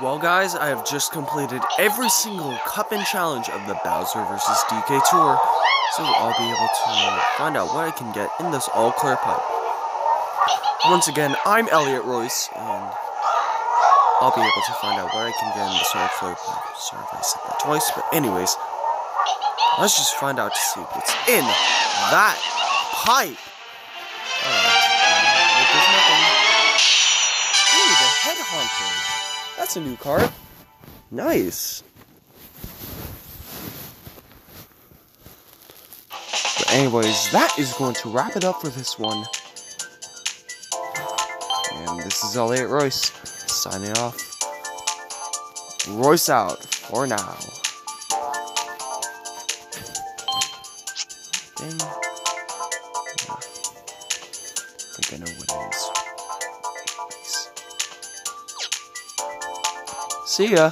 Well, guys, I have just completed every single cup and challenge of the Bowser vs. DK Tour, so I'll be able to find out what I can get in this all-clear pipe. Once again, I'm Elliot Royce, and I'll be able to find out what I can get in this all-clear pipe. Sorry if I said that twice, but anyways, let's just find out to see what's in that pipe. Alright, uh, there's nothing. Ooh, the Headhunter. That's a new card. Nice. But anyways, that is going to wrap it up for this one. And this is Elliot Royce signing off. Royce out for now. Dang. I think I know what it is. See ya.